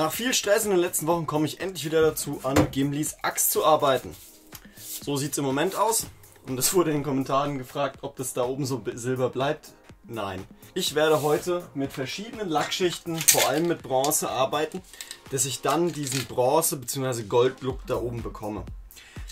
Nach viel Stress in den letzten Wochen komme ich endlich wieder dazu, an Gimlis Axt zu arbeiten. So sieht es im Moment aus. Und es wurde in den Kommentaren gefragt, ob das da oben so silber bleibt. Nein. Ich werde heute mit verschiedenen Lackschichten, vor allem mit Bronze, arbeiten, dass ich dann diesen Bronze- bzw. Gold-Look da oben bekomme.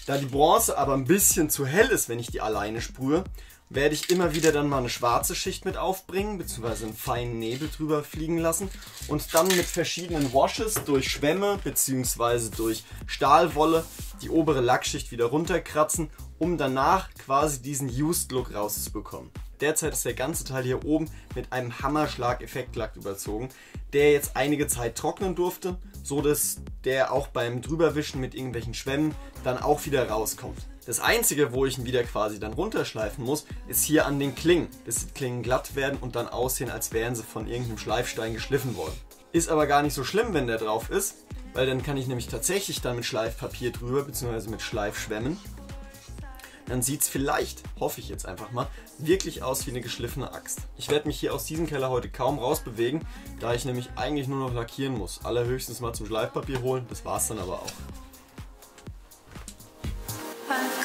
Da die Bronze aber ein bisschen zu hell ist, wenn ich die alleine sprühe, werde ich immer wieder dann mal eine schwarze Schicht mit aufbringen, beziehungsweise einen feinen Nebel drüber fliegen lassen und dann mit verschiedenen Washes durch Schwämme beziehungsweise durch Stahlwolle die obere Lackschicht wieder runterkratzen, um danach quasi diesen Used Look rauszubekommen. Derzeit ist der ganze Teil hier oben mit einem Hammerschlag Effektlack überzogen, der jetzt einige Zeit trocknen durfte, so dass der auch beim drüberwischen mit irgendwelchen Schwämmen dann auch wieder rauskommt. Das einzige, wo ich ihn wieder quasi dann runterschleifen muss, ist hier an den Klingen, dass die Klingen glatt werden und dann aussehen, als wären sie von irgendeinem Schleifstein geschliffen worden. Ist aber gar nicht so schlimm, wenn der drauf ist, weil dann kann ich nämlich tatsächlich dann mit Schleifpapier drüber, beziehungsweise mit Schleifschwämmen. Dann sieht es vielleicht, hoffe ich jetzt einfach mal, wirklich aus wie eine geschliffene Axt. Ich werde mich hier aus diesem Keller heute kaum rausbewegen, da ich nämlich eigentlich nur noch lackieren muss. Allerhöchstens mal zum Schleifpapier holen, das war es dann aber auch.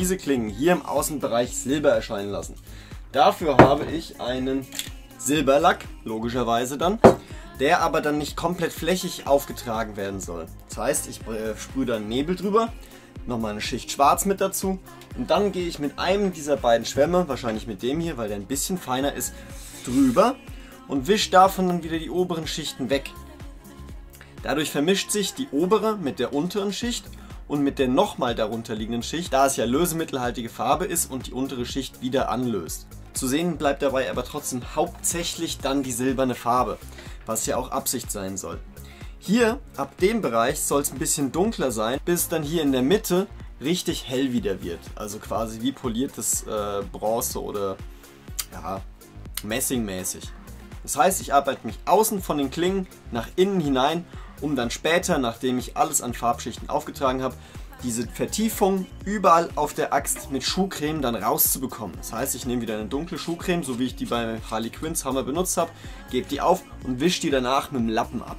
diese Klingen hier im Außenbereich silber erscheinen lassen. Dafür habe ich einen Silberlack, logischerweise dann, der aber dann nicht komplett flächig aufgetragen werden soll. Das heißt, ich äh, sprühe dann Nebel drüber, nochmal eine Schicht schwarz mit dazu und dann gehe ich mit einem dieser beiden Schwämme, wahrscheinlich mit dem hier, weil der ein bisschen feiner ist, drüber und wische davon dann wieder die oberen Schichten weg. Dadurch vermischt sich die obere mit der unteren Schicht und mit der nochmal darunter liegenden Schicht, da es ja lösemittelhaltige Farbe ist und die untere Schicht wieder anlöst. Zu sehen bleibt dabei aber trotzdem hauptsächlich dann die silberne Farbe, was ja auch Absicht sein soll. Hier, ab dem Bereich, soll es ein bisschen dunkler sein, bis dann hier in der Mitte richtig hell wieder wird. Also quasi wie poliertes äh, Bronze oder ja, Messingmäßig. Das heißt, ich arbeite mich außen von den Klingen nach innen hinein um dann später, nachdem ich alles an Farbschichten aufgetragen habe, diese Vertiefung überall auf der Axt mit Schuhcreme dann rauszubekommen. Das heißt, ich nehme wieder eine dunkle Schuhcreme, so wie ich die bei Harley Quinns Hammer benutzt habe, gebe die auf und wische die danach mit dem Lappen ab.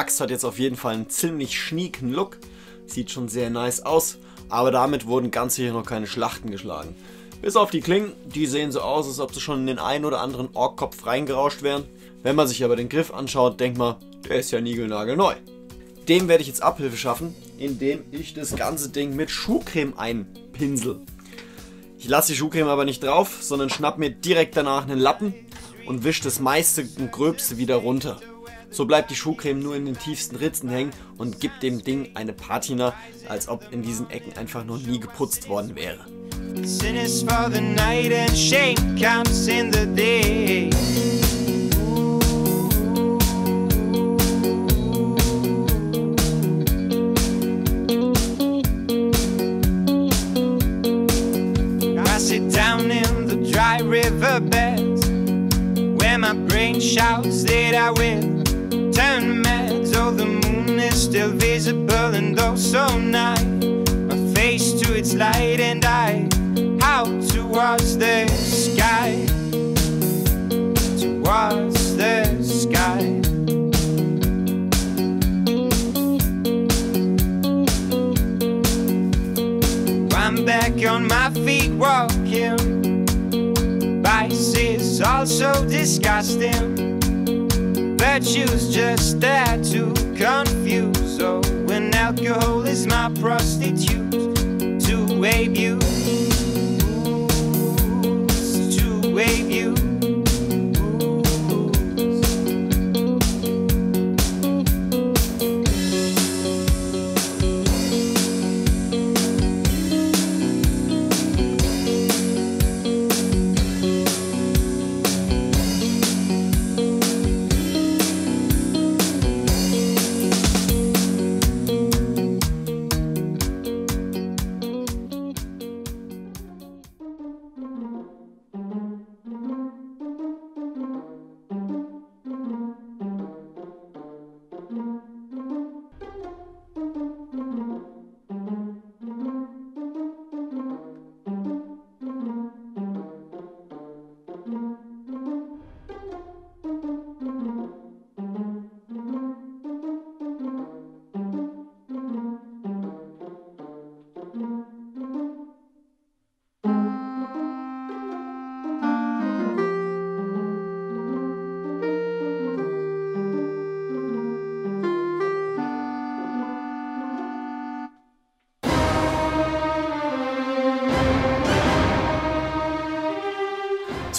Axt hat jetzt auf jeden Fall einen ziemlich schnieken Look. Sieht schon sehr nice aus, aber damit wurden ganz sicher noch keine Schlachten geschlagen. Bis auf die Klingen, die sehen so aus, als ob sie schon in den einen oder anderen Orkkopf reingerauscht wären. Wenn man sich aber den Griff anschaut, denkt man, der ist ja niegelnagelneu. Dem werde ich jetzt Abhilfe schaffen, indem ich das ganze Ding mit Schuhcreme einpinsel. Ich lasse die Schuhcreme aber nicht drauf, sondern schnapp mir direkt danach einen Lappen und wische das meiste und gröbste wieder runter. So bleibt die Schuhcreme nur in den tiefsten Ritzen hängen und gibt dem Ding eine Patina, als ob in diesen Ecken einfach noch nie geputzt worden wäre. Day. riverbeds where my brain shouts that I will turn mad. Though the moon is still visible and though so nigh, my face to its light and I out towards the sky, towards the sky. I'm back on my feet walking Vice is also disgusting. Virtue's just there to confuse. So when alcohol is my prostitute to abuse.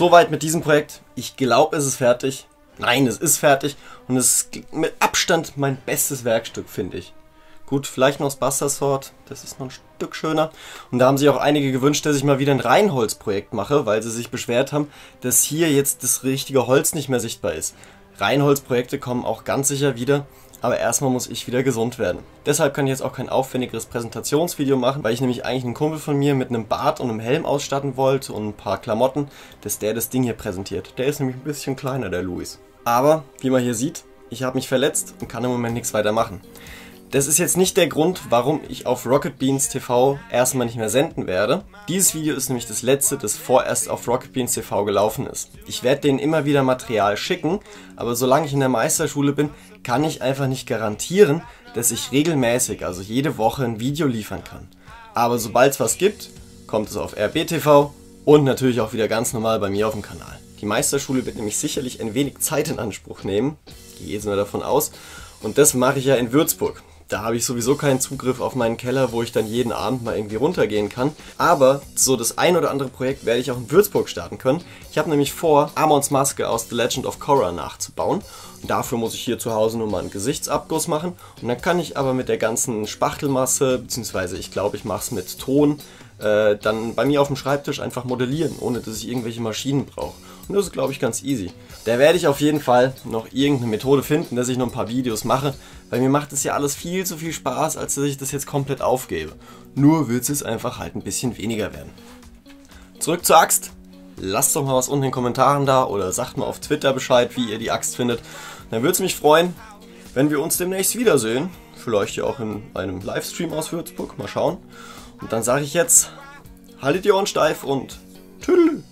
Soweit mit diesem Projekt. Ich glaube, es ist fertig. Nein, es ist fertig und es ist mit Abstand mein bestes Werkstück, finde ich. Gut, vielleicht noch das Buster Sword, das ist noch ein Stück schöner. Und da haben sich auch einige gewünscht, dass ich mal wieder ein Reinholzprojekt mache, weil sie sich beschwert haben, dass hier jetzt das richtige Holz nicht mehr sichtbar ist. Reinholzprojekte kommen auch ganz sicher wieder, aber erstmal muss ich wieder gesund werden. Deshalb kann ich jetzt auch kein aufwendigeres Präsentationsvideo machen, weil ich nämlich eigentlich einen Kumpel von mir mit einem Bart und einem Helm ausstatten wollte und ein paar Klamotten, dass der das Ding hier präsentiert. Der ist nämlich ein bisschen kleiner, der Luis. Aber, wie man hier sieht, ich habe mich verletzt und kann im Moment nichts weiter machen. Das ist jetzt nicht der Grund, warum ich auf Rocket Beans TV erstmal nicht mehr senden werde. Dieses Video ist nämlich das letzte, das vorerst auf Rocket Beans TV gelaufen ist. Ich werde denen immer wieder Material schicken, aber solange ich in der Meisterschule bin, kann ich einfach nicht garantieren, dass ich regelmäßig, also jede Woche ein Video liefern kann. Aber sobald es was gibt, kommt es auf RBTV und natürlich auch wieder ganz normal bei mir auf dem Kanal. Die Meisterschule wird nämlich sicherlich ein wenig Zeit in Anspruch nehmen, gehe jetzt mal davon aus. Und das mache ich ja in Würzburg da habe ich sowieso keinen Zugriff auf meinen Keller, wo ich dann jeden Abend mal irgendwie runtergehen kann. Aber so das ein oder andere Projekt werde ich auch in Würzburg starten können. Ich habe nämlich vor, Amons Maske aus The Legend of Korra nachzubauen. Und dafür muss ich hier zu Hause nur mal einen Gesichtsabguss machen. Und dann kann ich aber mit der ganzen Spachtelmasse, beziehungsweise ich glaube, ich mache es mit Ton, äh, dann bei mir auf dem Schreibtisch einfach modellieren, ohne dass ich irgendwelche Maschinen brauche. Und das ist, glaube ich, ganz easy. Da werde ich auf jeden Fall noch irgendeine Methode finden, dass ich noch ein paar Videos mache, weil mir macht es ja alles viel zu viel Spaß, als dass ich das jetzt komplett aufgebe. Nur wird es einfach halt ein bisschen weniger werden. Zurück zur Axt. Lasst doch mal was unten in den Kommentaren da oder sagt mal auf Twitter Bescheid, wie ihr die Axt findet. Dann würde es mich freuen, wenn wir uns demnächst wiedersehen. Vielleicht ja auch in einem Livestream aus Würzburg. Mal schauen. Und dann sage ich jetzt, haltet die Ohren steif und tüdelü.